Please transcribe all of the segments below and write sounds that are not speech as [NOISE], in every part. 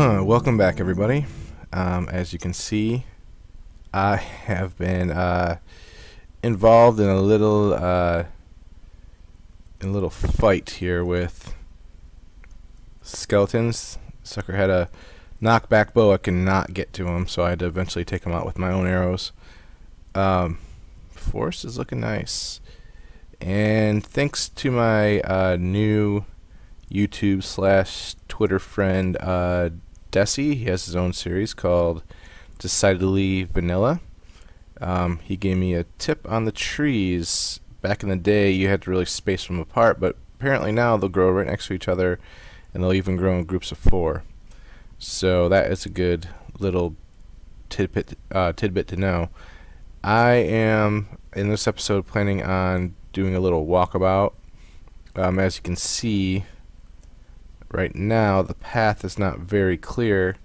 Huh, welcome back, everybody. Um, as you can see, I have been uh, involved in a little uh, in a little fight here with skeletons. Sucker had a knockback bow. I cannot get to him, so I had to eventually take him out with my own arrows. Um, forest is looking nice, and thanks to my uh, new YouTube slash Twitter friend uh, Desi. He has his own series called Decidedly Vanilla. Um, he gave me a tip on the trees. Back in the day, you had to really space them apart, but apparently now they'll grow right next to each other, and they'll even grow in groups of four. So that is a good little tidbit uh, tidbit to know. I am in this episode planning on doing a little walkabout. Um, as you can see, right now the path is not very clear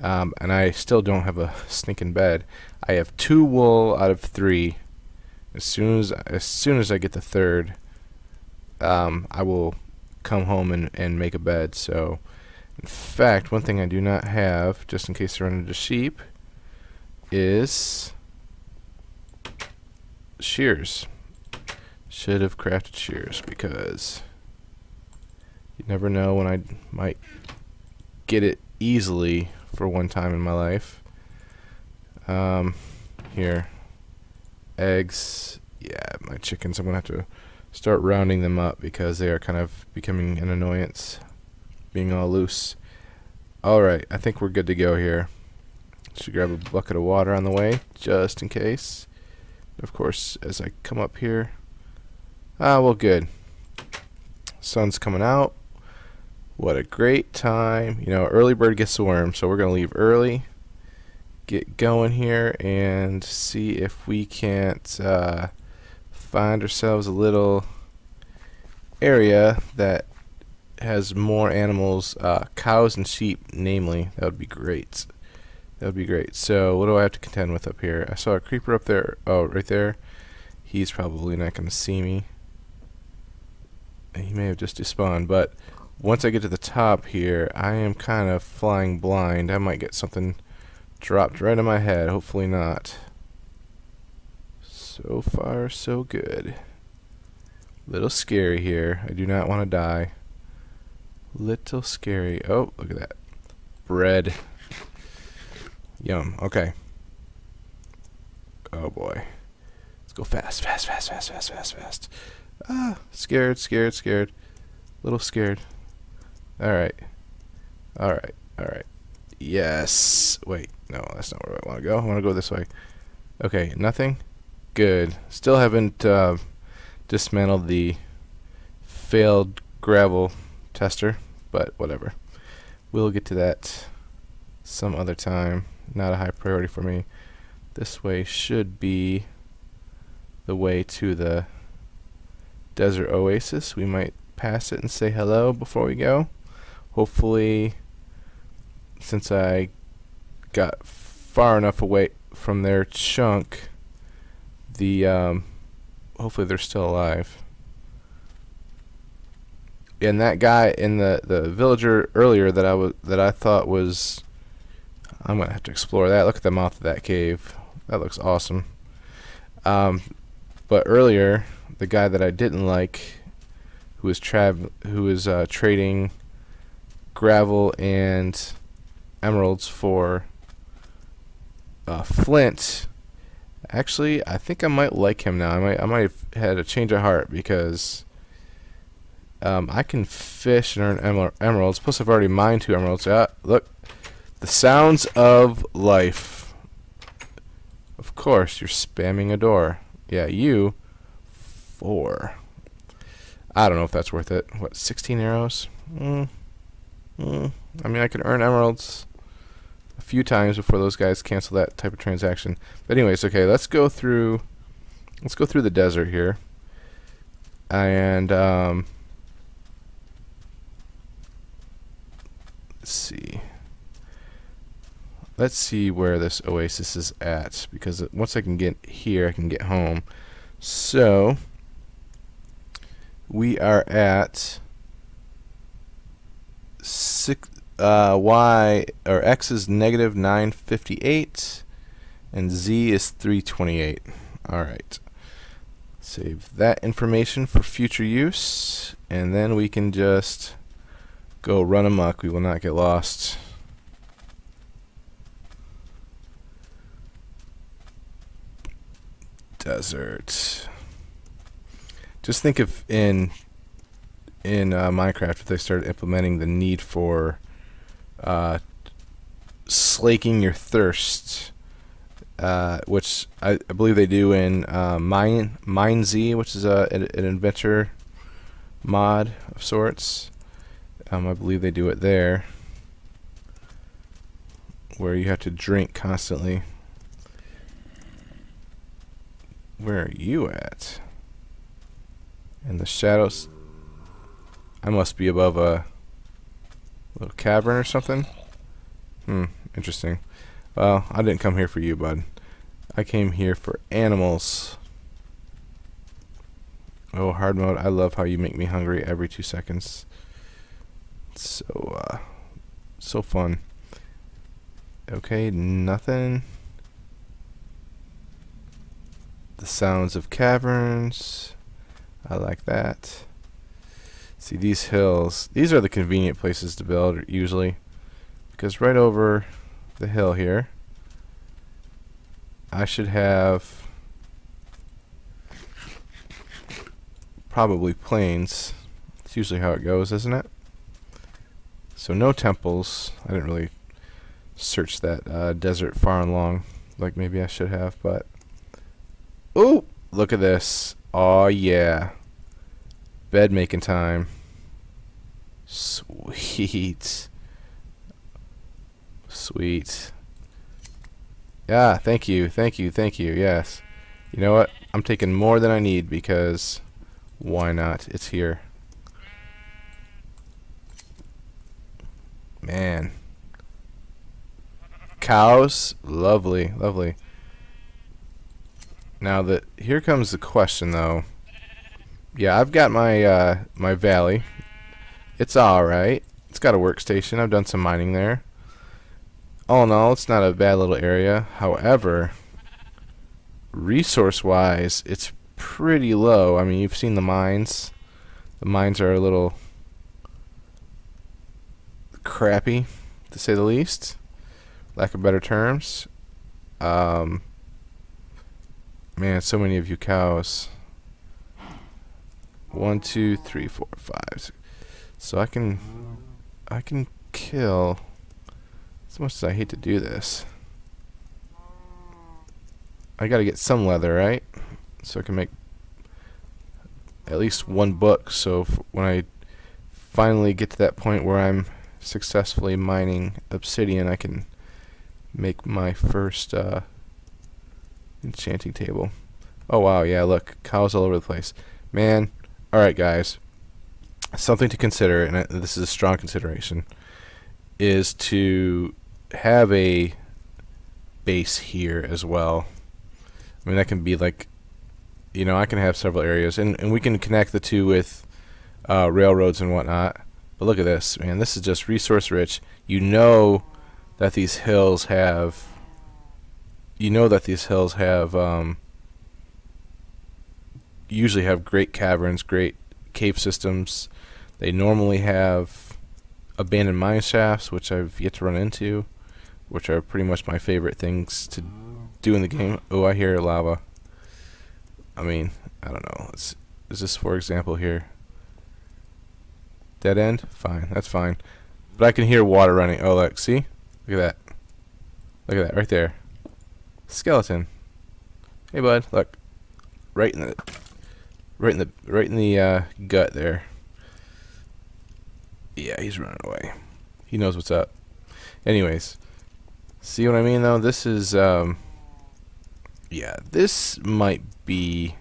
um, and I still don't have a stinking bed. I have two wool out of three. As soon as as soon as I get the third, um, I will come home and, and make a bed. So, in fact, one thing I do not have, just in case I run into sheep, is shears. Should have crafted shears because you never know when I might get it easily for one time in my life. Um, here, eggs. Yeah, my chickens. I'm gonna have to start rounding them up because they are kind of becoming an annoyance, being all loose. All right, I think we're good to go here. Should grab a bucket of water on the way, just in case. Of course, as I come up here, ah, well, good. Sun's coming out. What a great time. You know, early bird gets the worm, so we're going to leave early, get going here, and see if we can't uh, find ourselves a little area that has more animals, uh, cows and sheep, namely. That would be great. That would be great. So, what do I have to contend with up here? I saw a creeper up there. Oh, right there. He's probably not going to see me. He may have just despawned, but once I get to the top here, I am kind of flying blind. I might get something dropped right on my head. Hopefully not. So far, so good. Little scary here. I do not want to die. Little scary. Oh, look at that. Bread. Yum. Okay. Oh boy. Let's go fast, fast, fast, fast, fast, fast, fast. Ah, scared, scared, scared. Little scared. Alright. Alright. Alright. Yes. Wait. No, that's not where I want to go. I want to go this way. Okay. Nothing? Good. Still haven't uh, dismantled the failed gravel tester, but whatever. We'll get to that some other time. Not a high priority for me. This way should be the way to the desert oasis. We might pass it and say hello before we go hopefully since I got far enough away from their chunk the um, hopefully they're still alive. And that guy in the the villager earlier that I was that I thought was I'm gonna have to explore that. Look at the mouth of that cave. That looks awesome. Um, but earlier the guy that I didn't like who was trav who was uh, trading gravel and emeralds for uh, flint. Actually, I think I might like him now. I might I might have had a change of heart because um, I can fish and earn emer emeralds. Plus, I've already mined two emeralds. Yeah, look, the sounds of life. Of course, you're spamming a door. Yeah, you four. I don't know if that's worth it. What, 16 arrows? Mm. Mm, I mean, I can earn emeralds a few times before those guys cancel that type of transaction. But anyways, okay, let's go through. Let's go through the desert here, and um, let's see. Let's see where this oasis is at because once I can get here, I can get home. So we are at six, uh, y or x is negative 958 and z is 328 all right. Save that information for future use and then we can just go run amok. We will not get lost. Desert. Just think of in in uh, Minecraft they started implementing the need for uh, slaking your thirst, uh, which I, I, believe they do in uh, MineZ, which is a, an, an adventure mod of sorts. Um, I believe they do it there, where you have to drink constantly. Where are you at? In the shadows. I must be above a little cavern or something. Hmm, interesting. Well, I didn't come here for you, bud. I came here for animals. Oh, hard mode. I love how you make me hungry every two seconds. so, uh, so fun. Okay, nothing. The sounds of caverns. I like that. See these hills. These are the convenient places to build usually. Because right over the hill here, I should have probably plains. It's usually how it goes, isn't it? So no temples. I didn't really search that uh, desert far and long like maybe I should have, but... Oh! Look at this. Oh yeah. Bed making time. Sweet. Sweet. Yeah, thank you, thank you, thank you, yes. You know what? I'm taking more than I need because why not? It's here. Man. Cows? Lovely, lovely. Now that here comes the question though. Yeah, I've got my uh, my valley. It's alright. It's got a workstation. I've done some mining there. All in all, it's not a bad little area. However, resource-wise, it's pretty low. I mean, you've seen the mines. The mines are a little crappy, to say the least. Lack of better terms. Um, man, so many of you cows. One, two, three, four, five. Six. So I can, I can kill. As much as I hate to do this, I got to get some leather, right? So I can make at least one book. So when I finally get to that point where I'm successfully mining obsidian, I can make my first uh, enchanting table. Oh wow, yeah, look, cows all over the place. Man, alright guys, something to consider, and this is a strong consideration, is to have a base here as well. I mean, that can be like, you know, I can have several areas, and, and we can connect the two with uh, railroads and whatnot. But look at this, man. This is just resource rich. You know that these hills have. You know that these hills have. Um, usually have great caverns, great cave systems. They normally have abandoned mine shafts, which I've yet to run into, which are pretty much my favorite things to do in the game. Oh, I hear lava. I mean, I don't know. Let's, is this, for example, here? Dead end? Fine, that's fine. But I can hear water running. Oh, look, see? Look at that. Look at that, right there. Skeleton. Hey, bud, look. Right in the, right in the, right in the uh, gut there. Yeah, he's running away. He knows what's up. Anyways, see what I mean though? This is um yeah, this might be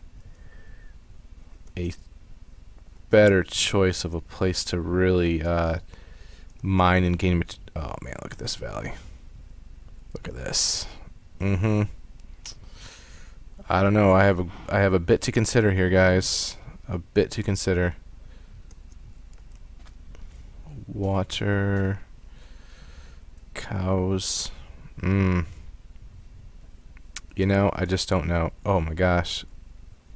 a better choice of a place to really uh, mine and gain. oh man, look at this valley. Look at this. Mm-hmm. I don't know. I have a I have a bit to consider here, guys. A bit to consider water. Cows. Mmm. You know, I just don't know. Oh my gosh.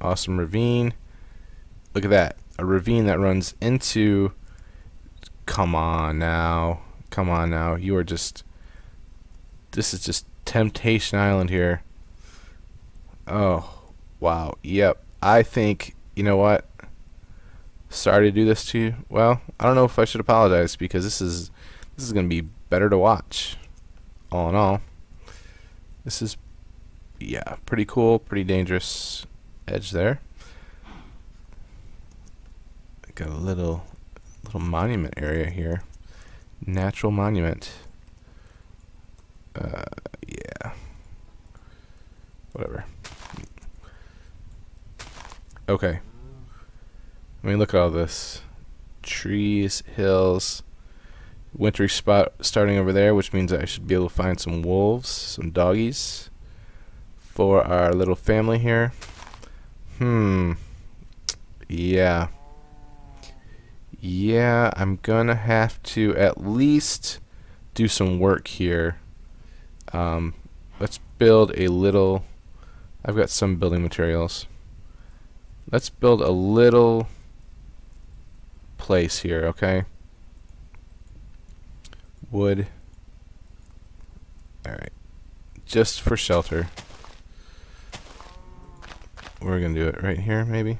Awesome ravine. Look at that. A ravine that runs into. Come on now. Come on now. You are just. This is just Temptation Island here. Oh, wow. Yep. I think, you know what? Sorry to do this to you. Well, I don't know if I should apologize because this is this is going to be better to watch. All in all, this is yeah, pretty cool, pretty dangerous edge there. Got a little little monument area here. Natural monument. Uh, yeah. Whatever. Okay. I mean, look at all this. Trees, hills, wintry spot starting over there, which means I should be able to find some wolves, some doggies for our little family here. Hmm. Yeah. Yeah, I'm gonna have to at least do some work here. Um, let's build a little. I've got some building materials. Let's build a little place here, okay? Wood. Alright. Just for shelter. We're going to do it right here, maybe?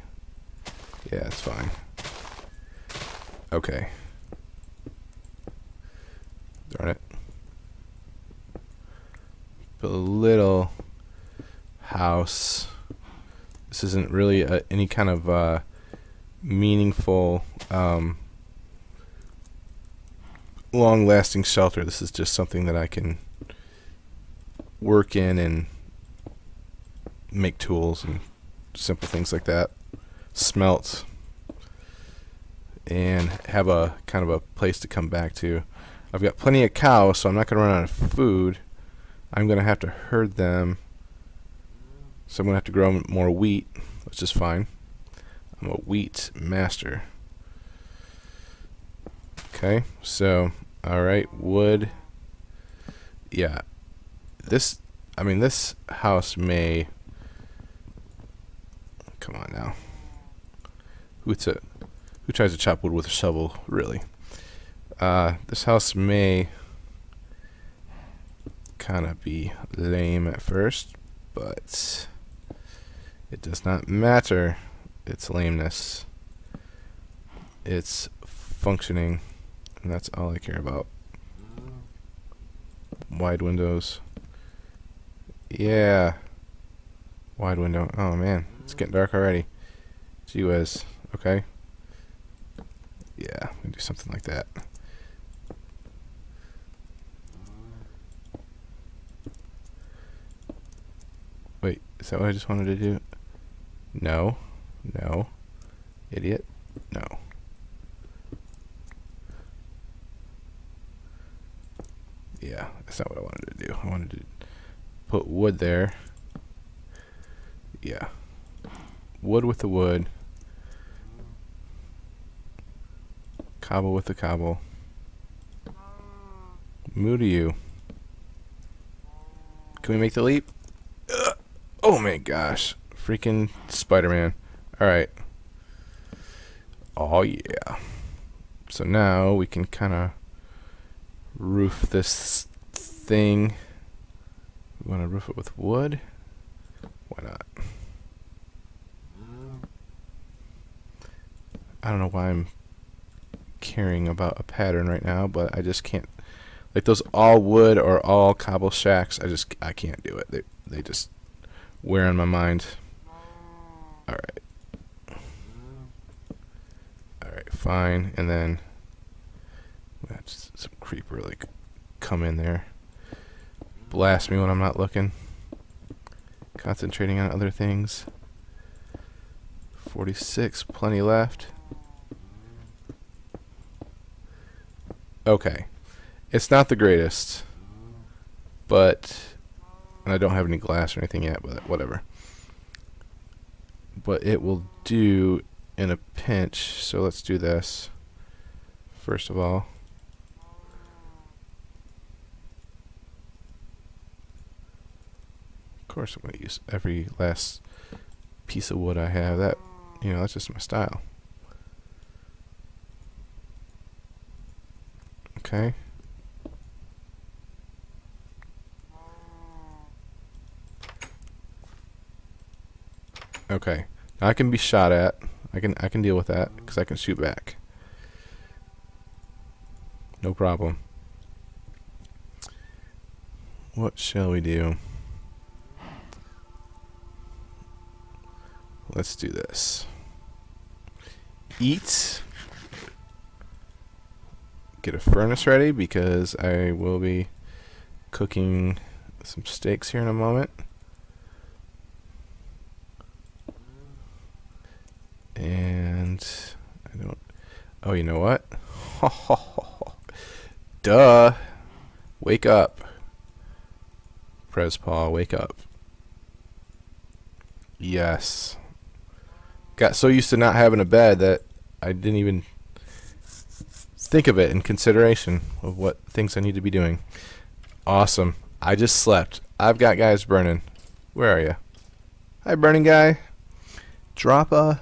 Yeah, it's fine. Okay. Darn it. A little house. This isn't really a, any kind of uh, meaningful, um, long-lasting shelter. This is just something that I can work in and make tools and simple things like that. Smelt and have a kind of a place to come back to. I've got plenty of cows, so I'm not going to run out of food. I'm going to have to herd them. So I'm going to have to grow more wheat, which is fine. I'm a wheat master. Okay, so, alright, wood. Yeah, this, I mean, this house may, come on now. Who, to, who tries to chop wood with a shovel, really? Uh, this house may kind of be lame at first, but it does not matter its lameness. It's functioning, and that's all I care about. Wide windows. Yeah. Wide window. Oh man, it's getting dark already. Gee whiz. Okay. Yeah, we can do something like that. Wait, is that what I just wanted to do? No. No. Idiot. No. Yeah, that's not what I wanted to do. I wanted to put wood there. Yeah. Wood with the wood. Cobble with the cobble. Moo to you. Can we make the leap? Ugh. Oh my gosh. Freaking Spider-Man. Alright. Oh yeah. So now we can kind of roof this thing. We want to roof it with wood. Why not? I don't know why I'm caring about a pattern right now, but I just can't. Like those all wood or all cobble shacks, I just I can't do it. They they just wear on my mind. All right. Alright, fine. And then some creeper like come in there. Blast me when I'm not looking. Concentrating on other things. 46, plenty left. Okay. It's not the greatest. But and I don't have any glass or anything yet, but whatever. But it will do in a pinch, so let's do this first of all. Of course I'm going to use every last piece of wood I have. That, you know, that's just my style. Okay. Okay. Now I can be shot at. I can I can deal with that because I can shoot back. No problem. What shall we do? Let's do this. Eat. Get a furnace ready because I will be cooking some steaks here in a moment. And I don't. Oh, you know what? [LAUGHS] Duh. Wake up. Prez Paul, wake up. Yes. Got so used to not having a bed that I didn't even think of it in consideration of what things I need to be doing. Awesome. I just slept. I've got guys burning. Where are you? Hi, burning guy. Drop a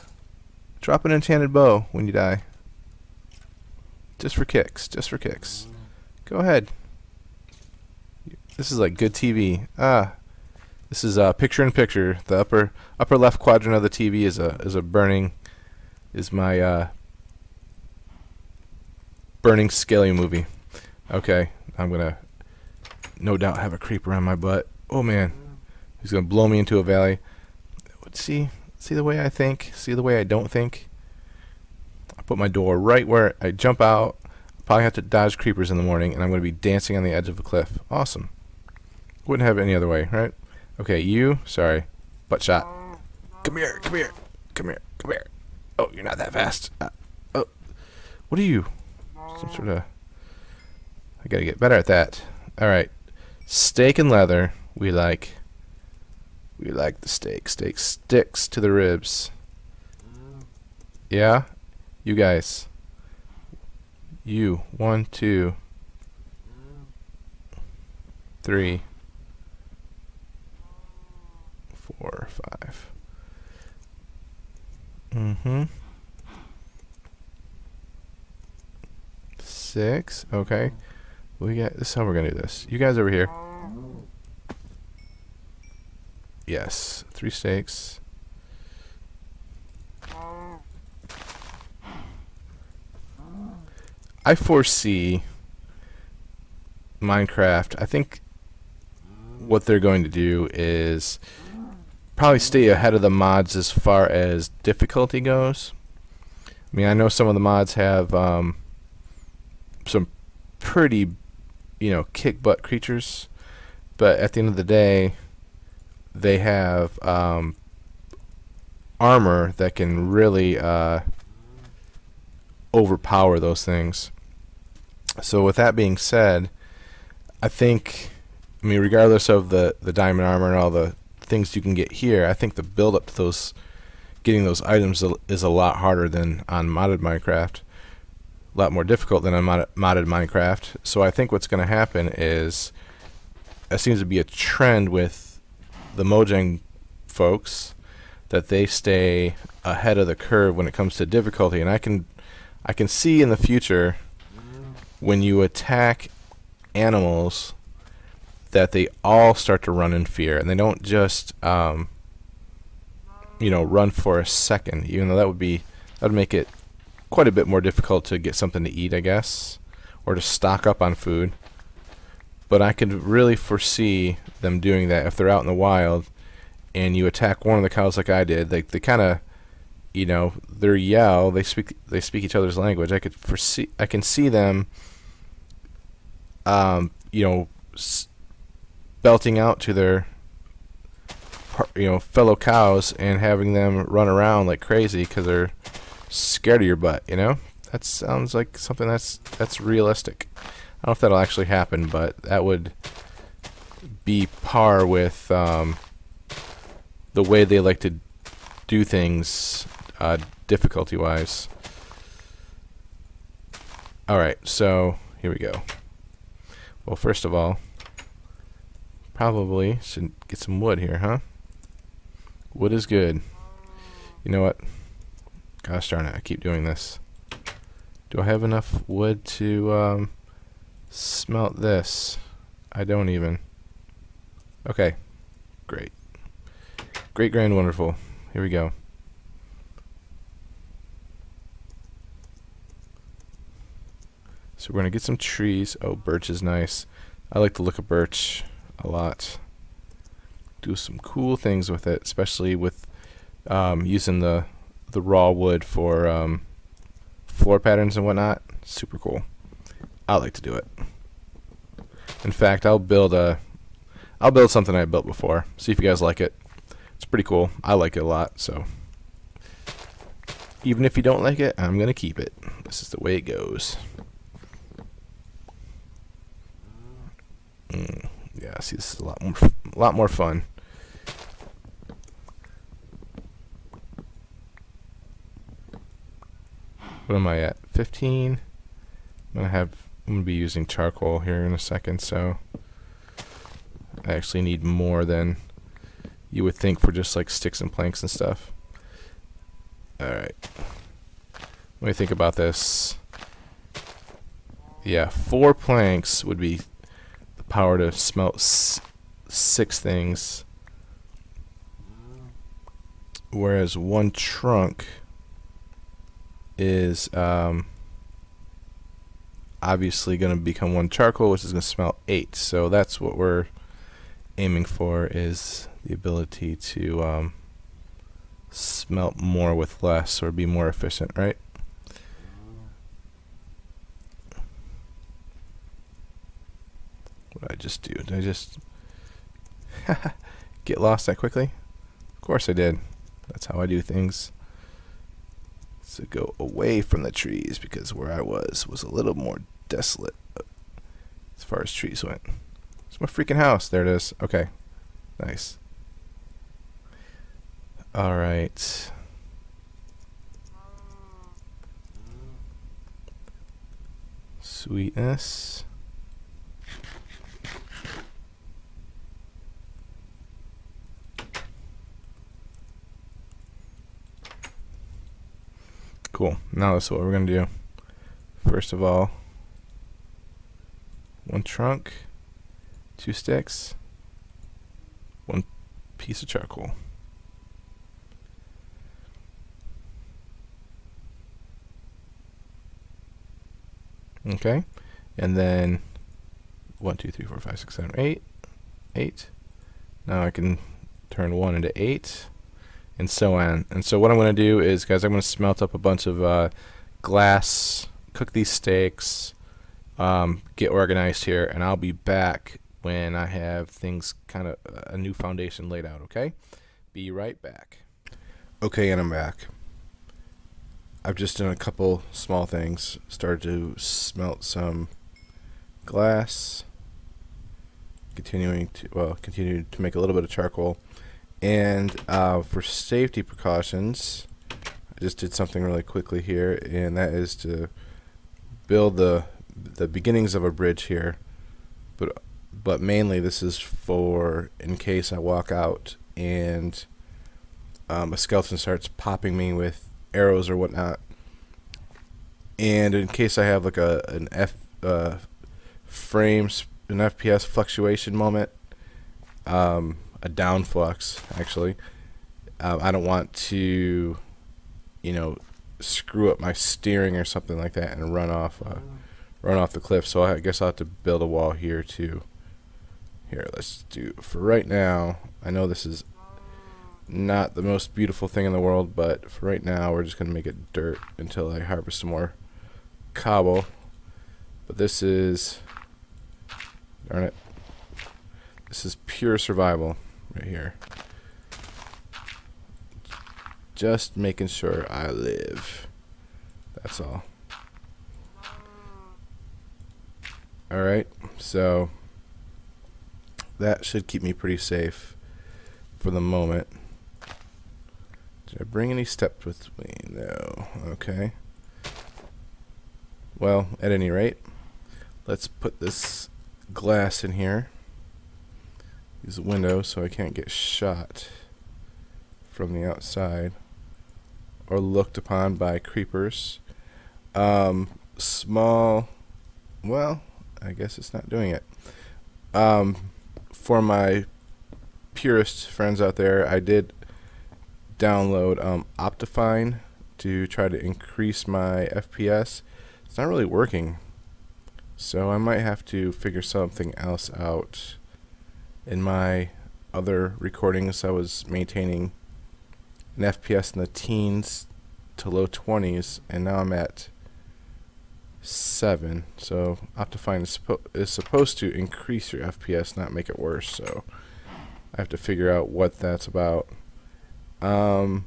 drop an enchanted bow when you die. Just for kicks. Just for kicks. Go ahead. This is like good TV. Ah, this is uh, picture in picture. The upper upper left quadrant of the TV is a is a burning is my uh, burning scaly movie. Okay, I'm gonna no doubt have a creep around my butt. Oh man, he's gonna blow me into a valley. See, see the way I think. See the way I don't think. I put my door right where I jump out. Probably have to dodge creepers in the morning, and I'm gonna be dancing on the edge of a cliff. Awesome. Wouldn't have it any other way, right? Okay, you, sorry, butt shot. Come here, come here, come here, come here. Oh, you're not that fast. Uh, oh, what are you? Some sort of. I gotta get better at that. All right, steak and leather. We like. We like the steak. Steak sticks to the ribs. Yeah, you guys. You One, two, three, four, five. Mm-hmm. Six. Okay. We got this. Is how we're gonna do this? You guys over here. Yes. Three steaks. I foresee Minecraft. I think what they're going to do is probably stay ahead of the mods as far as difficulty goes. I mean, I know some of the mods have um, some pretty, you know, kick butt creatures, but at the end of the day, they have um, armor that can really uh, overpower those things. So, with that being said, I think, I mean, regardless of the the diamond armor and all the things you can get here, I think the build up to those, getting those items is a lot harder than on modded Minecraft. A lot more difficult than on mod modded Minecraft. So I think what's going to happen is, it seems to be a trend with the Mojang folks, that they stay ahead of the curve when it comes to difficulty. And I can, I can see in the future, when you attack animals that they all start to run in fear. And they don't just um, you know run for a second even though that would be that would make it quite a bit more difficult to get something to eat I guess or to stock up on food. But I could really foresee them doing that if they're out in the wild and you attack one of the cows like I did they they kind of you know their yell they speak they speak each other's language I could foresee I can see them um, you know belting out to their you know fellow cows and having them run around like crazy because they're scared of your butt. You know that sounds like something that's that's realistic. I don't know if that'll actually happen, but that would be par with um, the way they like to do things uh, difficulty wise. Alright, so here we go. Well, first of all, probably should get some wood here, huh? Wood is good. You know what? Gosh darn it, I keep doing this. Do I have enough wood to um, smelt this? I don't even. Okay. Great. Great, grand, wonderful. Here we go. So we're going to get some trees. Oh, birch is nice. I like the look of birch a lot. Do some cool things with it, especially with um, using the the raw wood for um, floor patterns and whatnot. Super cool. I like to do it. In fact, I'll build a I'll build something I built before. See if you guys like it. It's pretty cool. I like it a lot, so even if you don't like it, I'm gonna keep it. This is the way it goes. Mm, yeah, see, this is a lot more, a lot more fun. What am I at? 15. I'm gonna have. I'm gonna be using charcoal here in a second, so I actually need more than you would think for just like sticks and planks and stuff. All right. Let me think about this? Yeah, four planks would be power to smelt six things, whereas one trunk is um, obviously going to become one charcoal, which is going to smelt eight. So that's what we're aiming for is the ability to um, smelt more with less or be more efficient, right? What did I just do? Did I just [LAUGHS] get lost that quickly? Of course I did. That's how I do things. So go away from the trees because where I was was a little more desolate uh, as far as trees went. It's my freaking house. There it is. Okay. Nice. All right. Sweetness. Cool. Now that's what we're going to do. First of all, one trunk, two sticks, one piece of charcoal. Okay. And then one, two, three, four, five, six, seven, eight. Eight. Now I can turn one into eight and so on. And so what I'm going to do is, guys, I'm going to smelt up a bunch of uh, glass, cook these steaks, um, get organized here, and I'll be back when I have things kind of a new foundation laid out, okay? Be right back. Okay, and I'm back. I've just done a couple small things. Started to smelt some glass, continuing to, well, continue to make a little bit of charcoal and uh, for safety precautions, I just did something really quickly here, and that is to build the the beginnings of a bridge here. But but mainly this is for in case I walk out and um, a skeleton starts popping me with arrows or whatnot, and in case I have like a an F uh, frames an FPS fluctuation moment. Um, a down flux actually. Uh, I don't want to, you know, screw up my steering or something like that and run off, uh, run off the cliff. So I guess I'll have to build a wall here too. Here, let's do for right now. I know this is not the most beautiful thing in the world, but for right now, we're just gonna make it dirt until I harvest some more cobble. But this is, darn it, this is pure survival right here. Just making sure I live. That's all. Alright, so that should keep me pretty safe for the moment. Did I bring any steps with me? No. Okay. Well, at any rate, let's put this glass in here a window so I can't get shot from the outside or looked upon by creepers. Um, small, well, I guess it's not doing it. Um, for my purist friends out there, I did download um, Optifine to try to increase my FPS. It's not really working. So I might have to figure something else out. In my other recordings, I was maintaining an FPS in the teens to low 20s, and now I'm at 7. So Optifine is, suppo is supposed to increase your FPS, not make it worse. So I have to figure out what that's about. Um,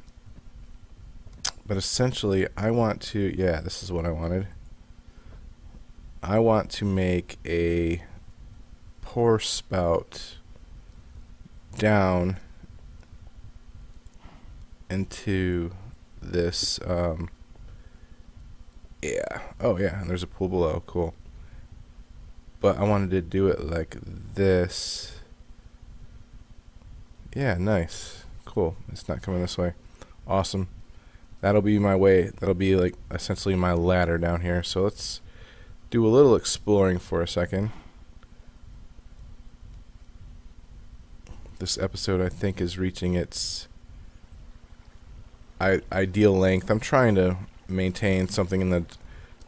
but essentially, I want to, yeah, this is what I wanted. I want to make a pour spout down into this, um, yeah, oh yeah, and there's a pool below, cool. But I wanted to do it like this. Yeah, nice, cool. It's not coming this way. Awesome. That'll be my way, that'll be like essentially my ladder down here. So let's do a little exploring for a second. This episode, I think, is reaching its ideal length. I'm trying to maintain something in the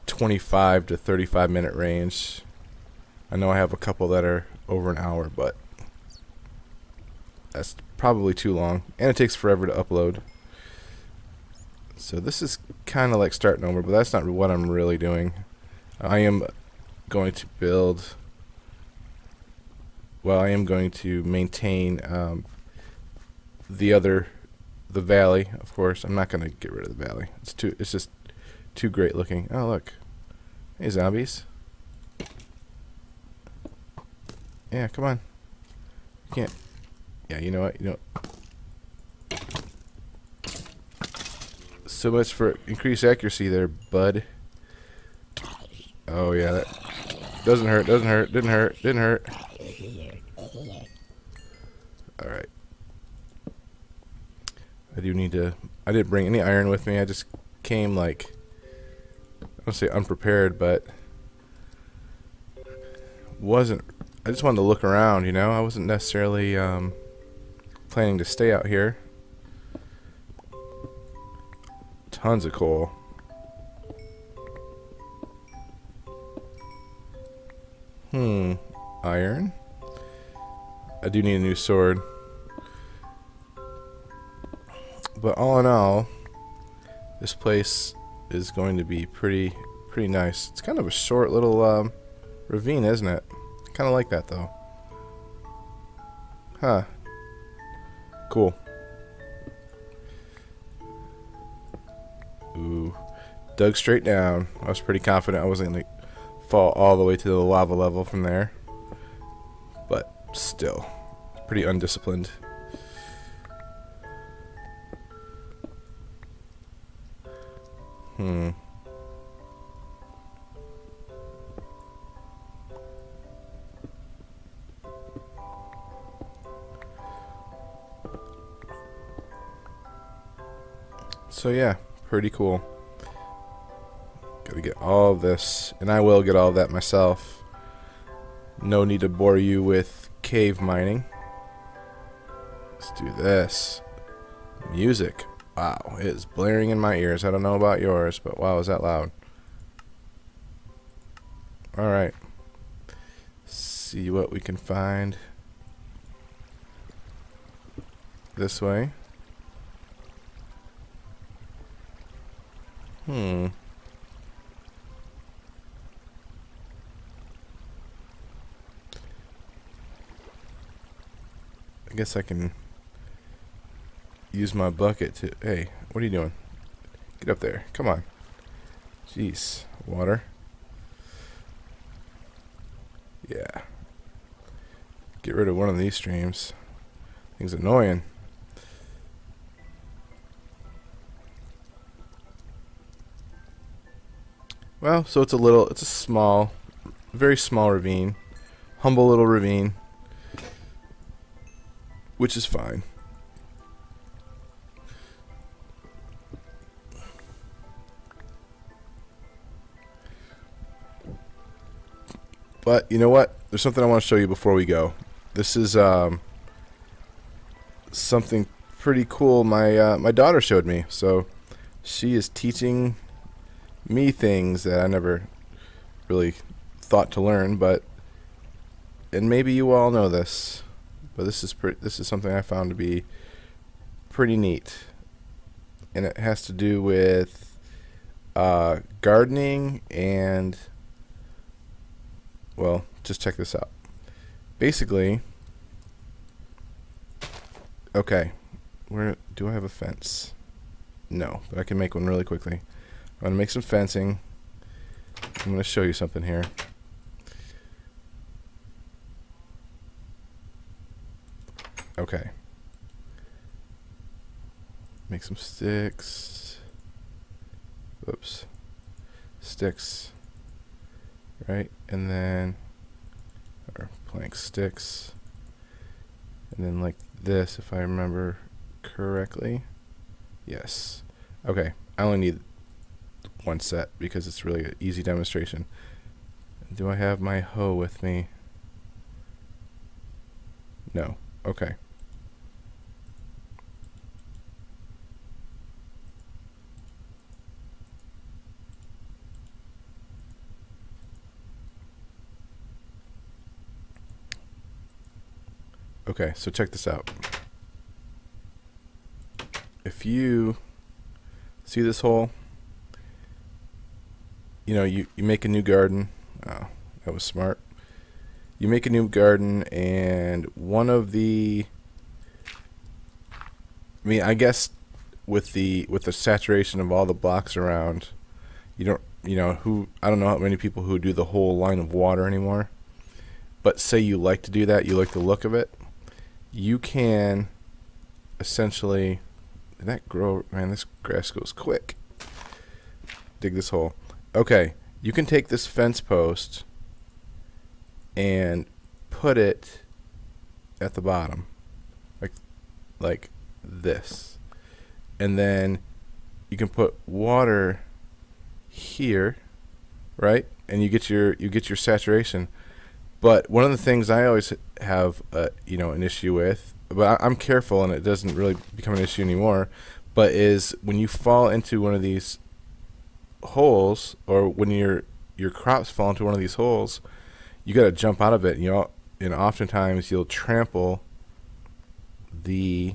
25 to 35 minute range. I know I have a couple that are over an hour, but that's probably too long. And it takes forever to upload. So this is kind of like starting over, but that's not what I'm really doing. I am going to build, well, I am going to maintain um, the other, the valley, of course. I'm not going to get rid of the valley. It's too, it's just too great looking. Oh, look. Hey, zombies. Yeah, come on. You can't. Yeah, you know what? You know. So much for increased accuracy there, bud. Oh yeah, that doesn't hurt, doesn't hurt, didn't hurt, didn't hurt. Alright. I do need to I didn't bring any iron with me, I just came like I don't say unprepared, but wasn't I just wanted to look around, you know? I wasn't necessarily um, planning to stay out here. Tons of coal. Hmm. Iron. I do need a new sword. But all in all, this place is going to be pretty pretty nice. It's kind of a short little um, ravine, isn't it? Kind of like that, though. Huh. Cool. Ooh. Dug straight down. I was pretty confident I wasn't going to fall all the way to the lava level from there. But still, pretty undisciplined. Hmm. So yeah, pretty cool. Gotta get all of this, and I will get all of that myself. No need to bore you with cave mining. Do this. Music. Wow, it is blaring in my ears. I don't know about yours, but wow, is that loud. Alright. See what we can find. This way. Hmm. I guess I can use my bucket to... Hey, what are you doing? Get up there. Come on. Jeez. Water. Yeah. Get rid of one of these streams. Thing's annoying. Well, so it's a little, it's a small, very small ravine. Humble little ravine. which is fine. But you know what? There's something I want to show you before we go. This is um, something pretty cool my uh, my daughter showed me. So she is teaching me things that I never really thought to learn, but and maybe you all know this, but this is pretty, this is something I found to be pretty neat, and it has to do with uh, gardening and well, just check this out. Basically, okay, where do I have a fence? No, but I can make one really quickly. I'm going to make some fencing. I'm going to show you something here. Okay. Make some sticks. Oops. Sticks. Right? And then, or plank sticks. And then like this, if I remember correctly. Yes. Okay. I only need one set because it's really an easy demonstration. Do I have my hoe with me? No. Okay. Okay, so check this out. If you see this hole, you know, you, you make a new garden. Oh, that was smart. You make a new garden, and one of the, I mean, I guess with the with the saturation of all the blocks around, you don't, you know, who I don't know how many people who do the whole line of water anymore. But say you like to do that, you like the look of it you can essentially that grow man this grass goes quick. Dig this hole. Okay you can take this fence post and put it at the bottom like like this. And then you can put water here right? And you get your you get your saturation but one of the things I always have, uh, you know, an issue with, but I, am careful and it doesn't really become an issue anymore, but is when you fall into one of these holes or when your your crops fall into one of these holes, you got to jump out of it. You know, and oftentimes you'll trample the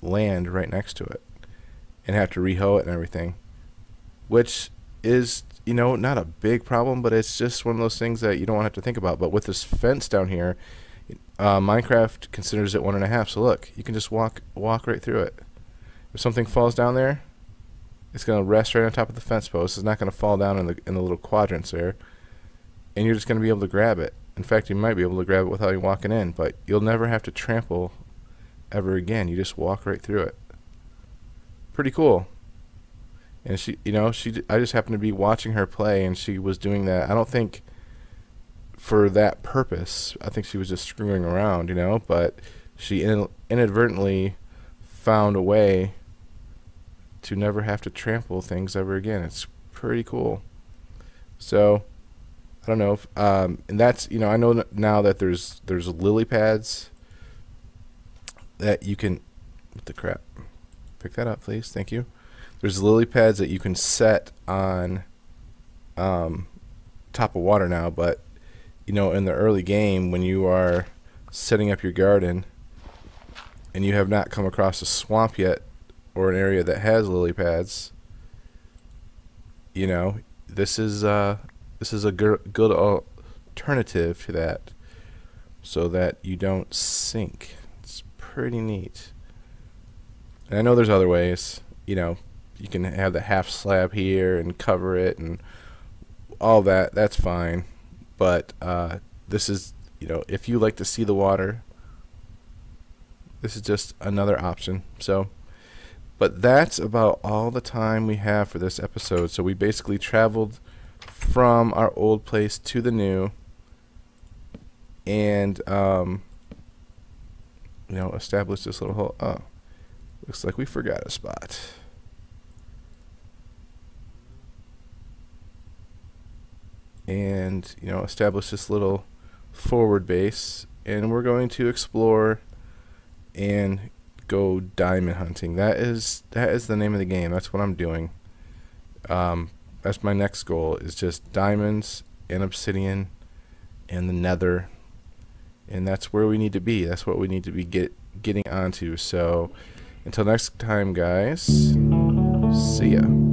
land right next to it and have to rehoe it and everything, which is you know, not a big problem, but it's just one of those things that you don't want to have to think about. But with this fence down here, uh, Minecraft considers it one and a half. So look, you can just walk walk right through it. If something falls down there, it's gonna rest right on top of the fence post. It's not gonna fall down in the in the little quadrants there, and you're just gonna be able to grab it. In fact, you might be able to grab it without you walking in, but you'll never have to trample ever again. You just walk right through it. Pretty cool and she you know she I just happened to be watching her play and she was doing that. I don't think for that purpose I think she was just screwing around you know but she in, inadvertently found a way to never have to trample things ever again. It's pretty cool. So I don't know if, um, and that's you know I know now that there's there's lily pads that you can what the crap? Pick that up please. Thank you there's lily pads that you can set on um, top of water now, but you know, in the early game when you are setting up your garden and you have not come across a swamp yet or an area that has lily pads, you know, this is uh, this is a good good alternative to that, so that you don't sink. It's pretty neat. And I know there's other ways, you know, you can have the half slab here and cover it and all that. That's fine. But uh, this is, you know, if you like to see the water, this is just another option. So, but that's about all the time we have for this episode. So we basically traveled from our old place to the new, and um, you know, establish this little hole. Oh, looks like we forgot a spot. And, you know, establish this little forward base. And we're going to explore and go diamond hunting. That is that is the name of the game. That's what I'm doing. Um, that's my next goal is just diamonds and obsidian and the nether and that's where we need to be that's what we need to be get getting onto so until next time guys see ya